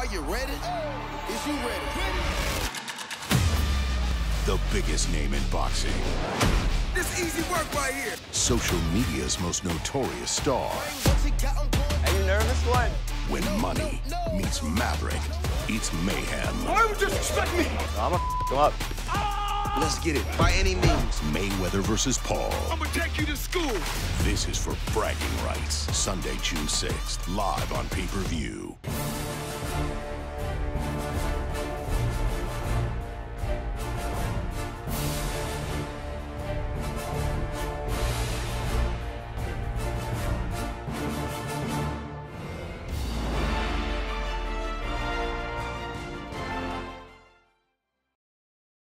Are you ready? Is you ready? The biggest name in boxing. This easy work right here. Social media's most notorious star. Are you nervous? What? When money meets Maverick, it's mayhem. Why would you disrespect me? I'm gonna come up. Let's get it. By any means. Mayweather versus Paul. I'm gonna take you to school. This is for bragging rights. Sunday, June 6th, live on pay-per-view.